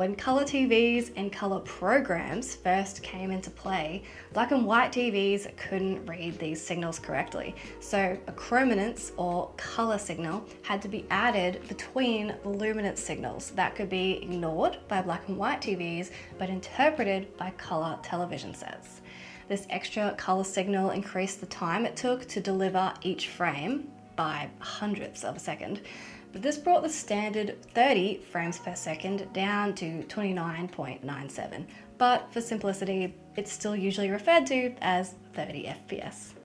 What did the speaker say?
When colour TVs and colour programs first came into play, black and white TVs couldn't read these signals correctly. So a chrominance or colour signal had to be added between the luminance signals that could be ignored by black and white TVs but interpreted by colour television sets. This extra colour signal increased the time it took to deliver each frame by hundredths of a second but this brought the standard 30 frames per second down to 29.97. But for simplicity, it's still usually referred to as 30 FPS.